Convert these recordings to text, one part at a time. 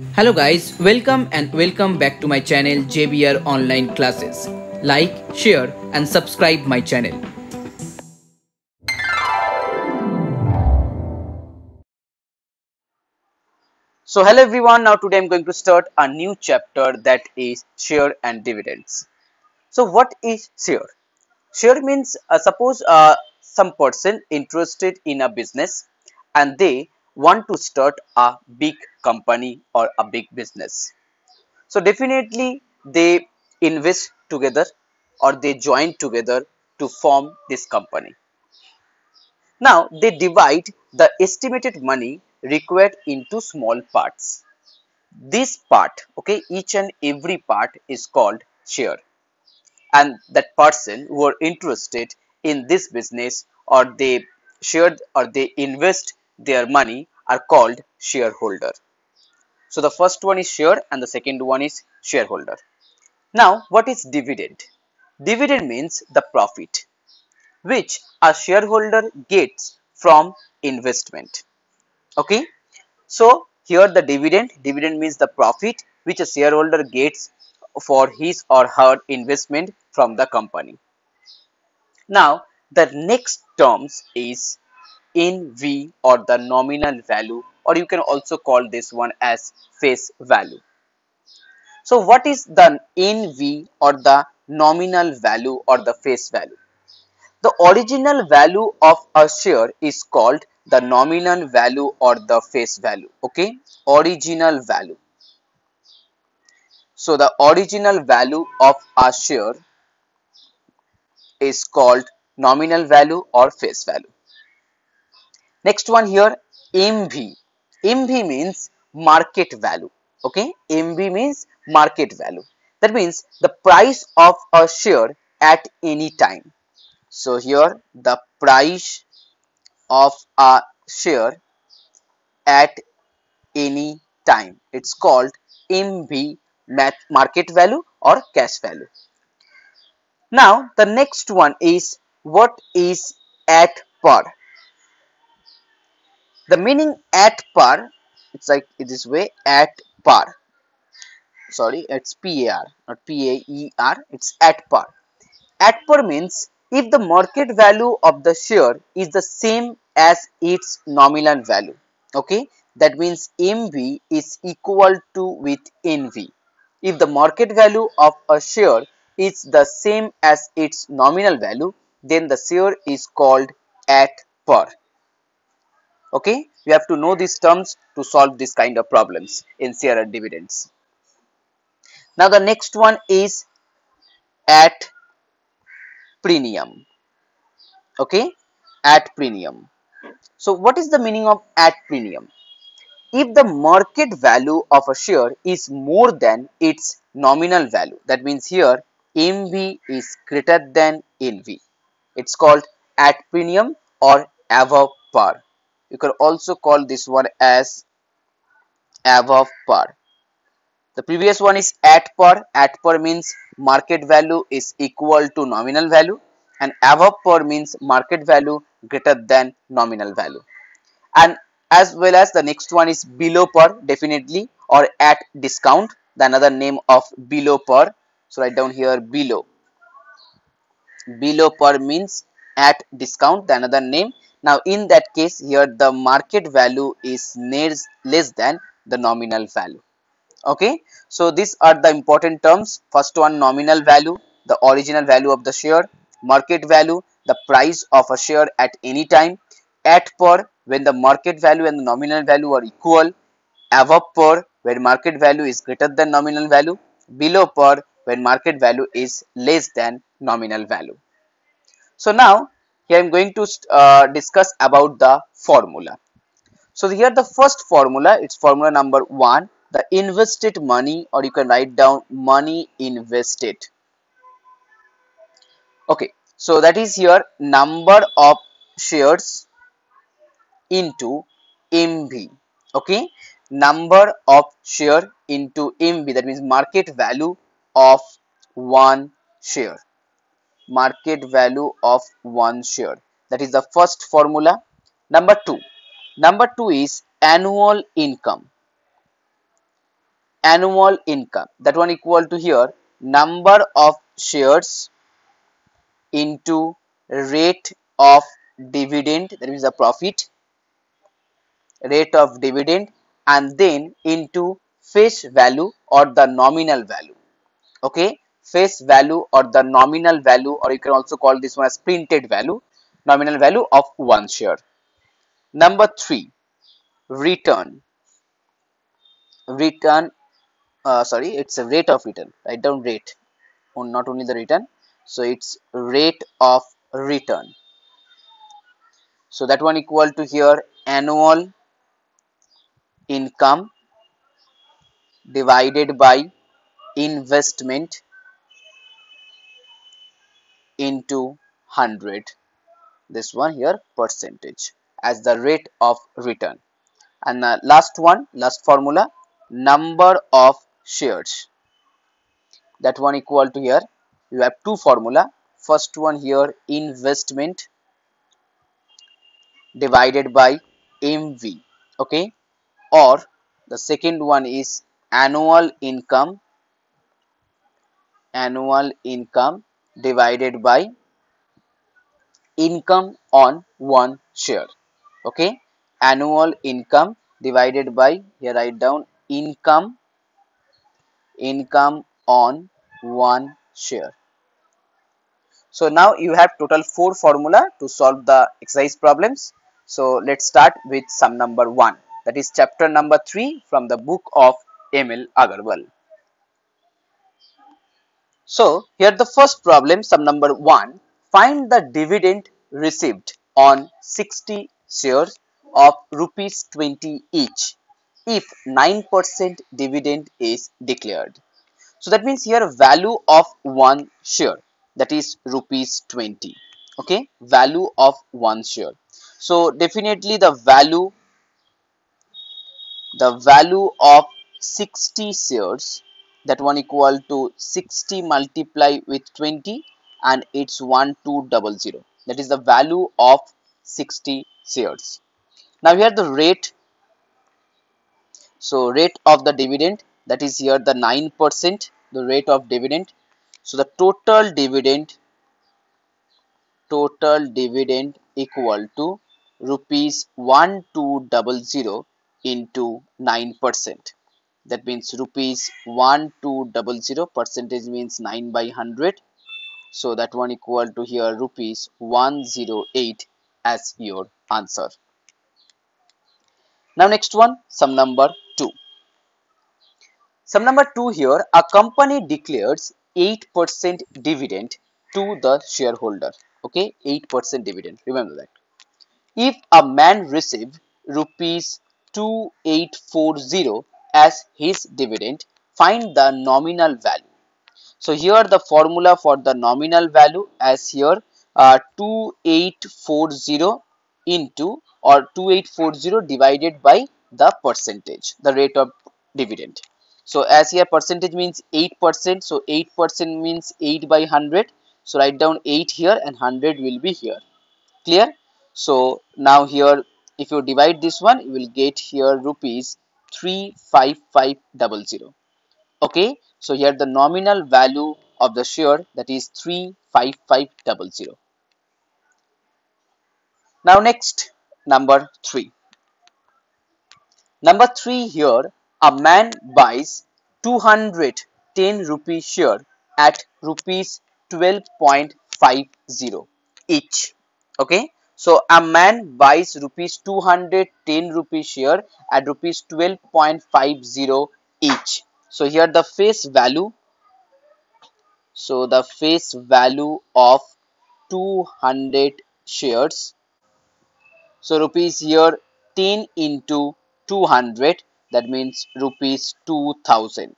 Hello guys, welcome and welcome back to my channel JBR Online Classes. Like, share and subscribe my channel. So hello everyone, now today I'm going to start a new chapter that is share and dividends. So what is share? Share means uh, suppose uh, some person interested in a business and they want to start a big company or a big business. So definitely they invest together or they join together to form this company. Now they divide the estimated money required into small parts. This part, okay, each and every part is called share. And that person who are interested in this business or they shared or they invest their money are called shareholder. So the first one is share and the second one is shareholder. Now what is dividend? Dividend means the profit which a shareholder gets from investment. Okay. So here the dividend, dividend means the profit which a shareholder gets for his or her investment from the company. Now the next terms is NV or the nominal value or you can also call this one as face value. So what is the NV or the nominal value or the face value? The original value of a share is called the nominal value or the face value. Okay, original value. So the original value of a share is called nominal value or face value. Next one here MV. MV means market value. Okay, MV means market value. That means the price of a share at any time so here the price of a share at any time. It's called MV market value or cash value. Now the next one is what is at par. The meaning at par, it's like this way at par. Sorry, it's PAR, not PAER, it's at par. At par means if the market value of the share is the same as its nominal value okay that means mv is equal to with nv if the market value of a share is the same as its nominal value then the share is called at par okay? You have to know these terms to solve this kind of problems in share and dividends. Now the next one is at premium. Okay? At premium. So what is the meaning of at premium? If the market value of a share is more than its nominal value that means here mv is greater than nv it's called at premium or above par you can also call this one as above par. The previous one is at par. At par means market value is equal to nominal value and above par means market value greater than nominal value. And as well as the next one is below par definitely or at discount the another name of below par. So write down here below. Below par means at discount the another name. Now in that case here the market value is less than the nominal value. Okay? So these are the important terms. First one nominal value the original value of the share market value the price of a share at any time. At par when the market value and the nominal value are equal above par when market value is greater than nominal value below par when market value is less than nominal value so now here i'm going to uh, discuss about the formula. So here the first formula it's formula number one the invested money or you can write down money invested. Okay so that is here number of shares into mv okay number of share into mv that means market value of one share market value of one share. That is the first formula. Number two. Number two is annual income. Annual income. That one equal to here. Number of shares into rate of dividend. That is the profit. Rate of dividend. And then into face value or the nominal value. Okay face value or the nominal value or you can also call this one as printed value nominal value of one share. Number three return. Return uh, sorry it's a rate of return. Write down rate. Not only the return. So it's rate of return. So that one equal to here annual income divided by investment into 100 this one here percentage as the rate of return. And the last one last formula number of shares. That one equal to here. You have two formula. First one here investment divided by mv okay? Or the second one is annual income annual income divided by income on one share. Okay? Annual income divided by here write down income income on one share. So now you have total four formula to solve the exercise problems. So let's start with sum number one. That is chapter number three from the book of ML Aggarwal so here the first problem sum number one find the dividend received on 60 shares of rupees 20 each if 9% dividend is declared. So that means here value of one share that is rupees 20 okay value of one share. So definitely the value the value of 60 shares that one equal to 60 multiply with 20 and it's 1200 that is the value of 60 shares. Now here the rate. So rate of the dividend that is here the 9% the rate of dividend. So the total dividend total dividend equal to rupees 1200 into 9% that means rupees one 1200 percentage means 9 by 100 so that one equal to here rupees 108 as your answer now next one, sum number 2. Sum number 2 here, a company declares 8% dividend to the shareholder. Okay, 8% dividend. Remember that. If a man receive rupees 2840 as his dividend, find the nominal value. So here the formula for the nominal value as here uh, 2840 into or 2840 divided by the percentage the rate of dividend. So as here percentage means 8 percent so 8 percent means 8 by 100 so write down 8 here and 100 will be here. Clear? So now here if you divide this one you will get here rupees 35500 okay so here the nominal value of the share that is 35500 now next number 3. Number 3 here a man buys 210 rupee share at rupees 12.50 each. Okay so a man buys rupees 210 rupee share at rupees 12.50 each. So here the face value. So the face value of 200 shares. So rupees here 10 into 200 that means rupees 2000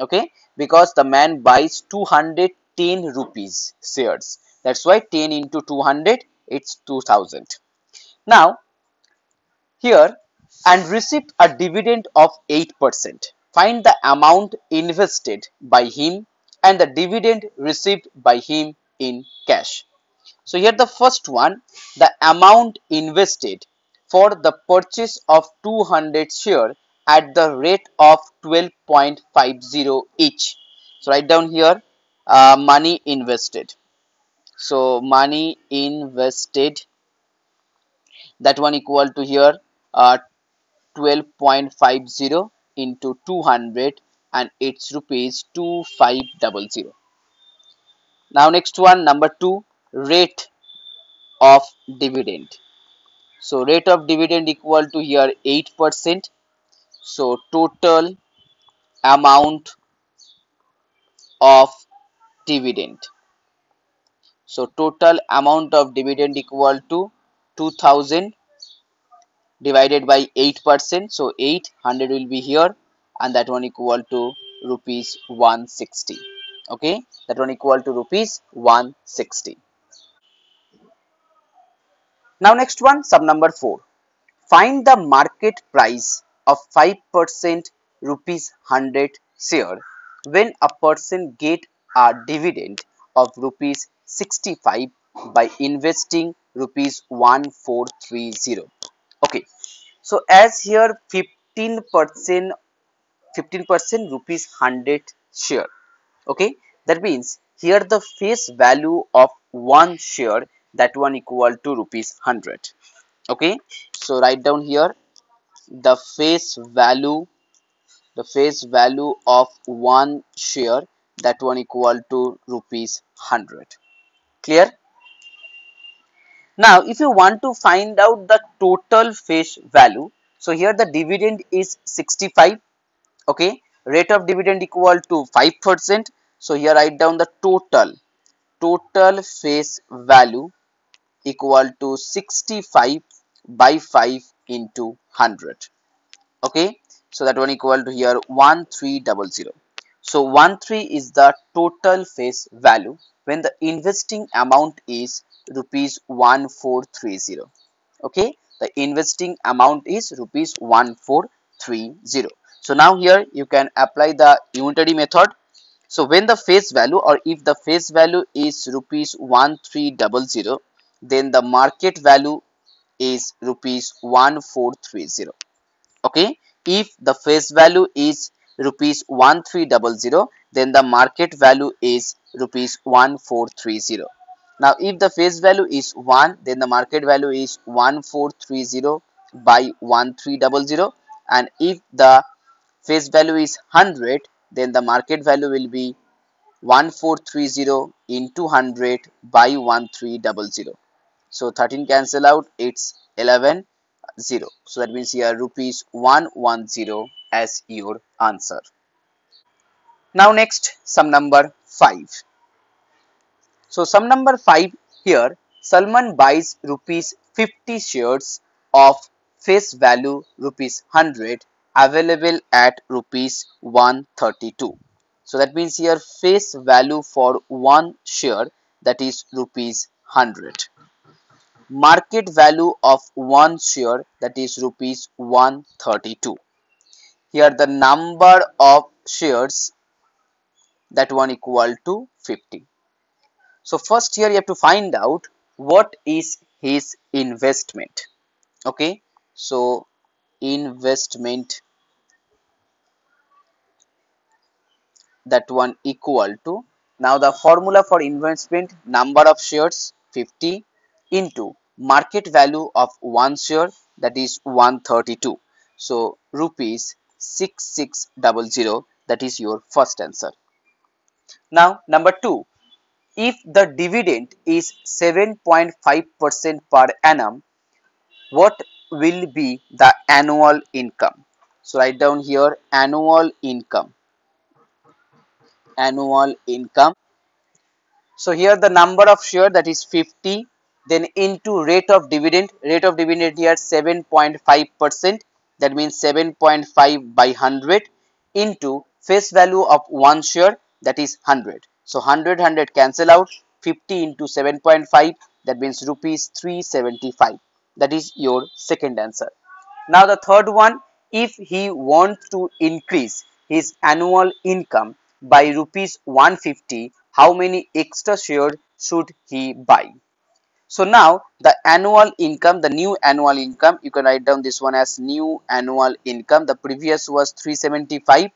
okay? Because the man buys 210 rupees shares. That's why 10 into 200 it's 2000 now here and received a dividend of 8% find the amount invested by him and the dividend received by him in cash so here the first one, the amount invested for the purchase of 200 share at the rate of 12.50 each. So write down here uh, money invested. So money invested that one equal to here uh, 12.50 into 200 and it's rupees 2500 now next one number two rate of dividend. So rate of dividend equal to here 8 percent. So total amount of dividend so total amount of dividend equal to 2000 divided by 8 percent. So 800 will be here and that one equal to rupees 160 okay? That one equal to rupees 160 now next one sub number 4 find the market price of 5 percent rupees 100 share when a person get a dividend of rupees 65 by investing rupees 1430 okay so as here 15 percent 15 percent rupees 100 share. Okay that means here the face value of one share that one equal to rupees 100 okay so write down here the face value the face value of one share that one equal to rupees 100 clear? Now if you want to find out the total face value so here the dividend is 65 okay? Rate of dividend equal to 5 percent. So here write down the total. Total face value equal to 65 by 5 into 100 okay? So that one equal to here 1300 so 13 is the total face value when the investing amount is rupees 1430 okay? The investing amount is rupees 1430 so now here you can apply the unitary method. So when the face value or if the face value is rupees 1300 then the market value is rupees 1430 okay? If the face value is rupees 1300 then the market value is rupees 1430 now if the face value is 1 then the market value is 1430 by 1300 and if the face value is 100 then the market value will be 1430 into 100 by 1300 so 13 cancel out it's 11 0 so that means here rupees 110 as your answer now next sum number 5 so sum number 5 here Salman buys rupees 50 shares of face value rupees 100 available at rupees 132. So that means here face value for one share that is rupees 100. Market value of one share that is rupees 132. Here the number of shares that one equal to 50. So first here you have to find out what is his investment. Okay. So investment that one equal to now the formula for investment number of shares 50 into market value of one share that is 132 so rupees 6600 that is your first answer now number two if the dividend is 7.5% per annum, what will be the annual income? So write down here annual income. Annual income. So here the number of share that is 50 then into rate of dividend rate of dividend here 7.5 percent that means 7.5 by 100 into face value of one share that is 100 so 100 100 cancel out 50 into 7.5 that means rupees 375 that is your second answer. Now the third one if he wants to increase his annual income by rupees 150 how many extra shares should he buy? so now the annual income the new annual income you can write down this one as new annual income the previous was 375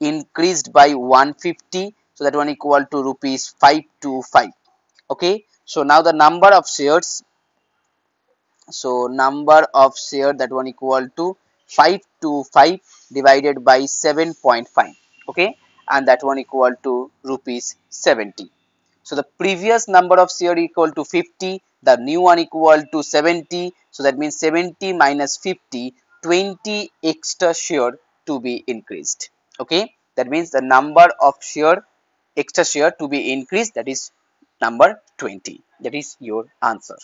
increased by 150 so that one equal to rupees 525 okay so now the number of shares. So number of share that one equal to 5 to 5 divided by 7.5 okay and that one equal to rupees 70 so the previous number of share equal to 50 the new one equal to 70 so that means 70 minus 50 20 extra share to be increased okay? That means the number of share extra share to be increased that is number 20 that is your answer